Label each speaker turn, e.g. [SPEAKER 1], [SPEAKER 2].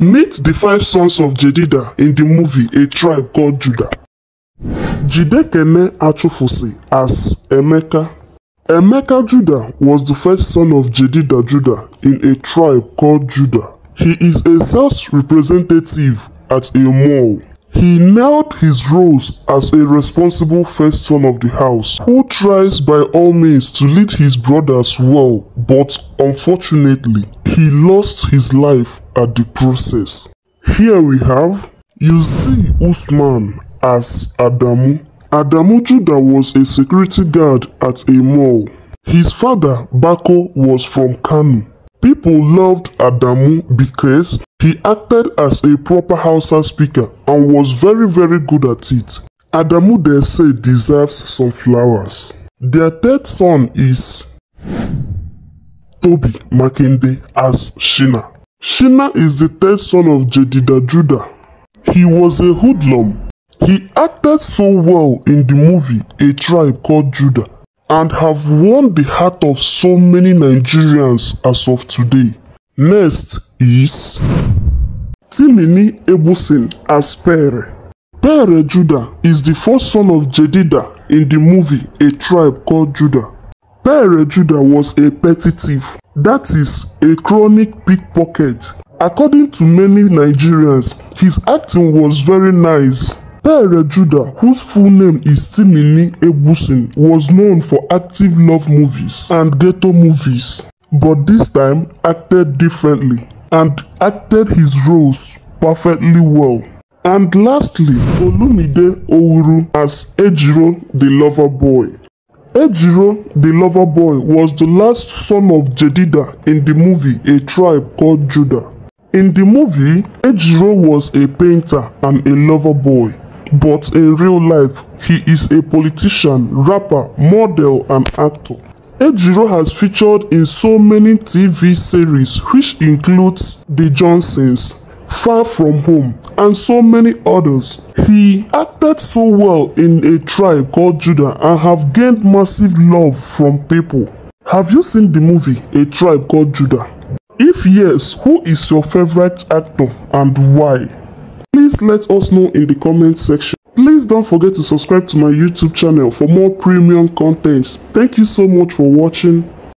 [SPEAKER 1] Meet the five sons of Jedidah in the movie A Tribe Called Judah. Jidekene Achufusi as Emeka. Emeka Judah was the first son of Jedidah Judah in a tribe called Judah. He is a sales representative at a mall. He nailed his roles as a responsible first son of the house who tries by all means to lead his brothers well, but unfortunately, he lost his life at the process. Here we have Uzee Usman as Adamu. Adamu Judah was a security guard at a mall. His father, Bako, was from Kano. People loved Adamu because he acted as a proper Hausa speaker and was very very good at it. Adamu they say deserves some flowers. Their third son is Tobi Makinde as Shina. Shina is the third son of Jedidah Judah. He was a hoodlum. He acted so well in the movie A Tribe Called Judah and have won the heart of so many Nigerians as of today. Next is Timini Egbuson as Pere. Pere Judah is the first son of Jedidah in the movie A Tribe Called Judah. Pere Judah was a petty thief, that is, a chronic pickpocket. According to many Nigerians, his acting was very nice. Pere Judah, whose full name is Timini Egbuson, was known for active love movies and ghetto movies, but this time acted differently and acted his roles perfectly well. And lastly, Olumide Oworu as Ejiro the lover boy. Ejiro the lover boy was the last son of Jedidah in the movie A Tribe Called Judah. In the movie, Ejiro was a painter and a lover boy, but in real life, he is a politician, rapper, model, and actor. Ejiro has featured in so many TV series which includes The Johnsons, Far From Home, and so many others. He acted so well in a tribe called Judah and have gained massive love from people. Have you seen the movie A Tribe Called Judah? If yes, who is your favorite actor and why? Please let us know in the comment section. Please don't forget to subscribe to my YouTube channel for more premium content. Thank you so much for watching.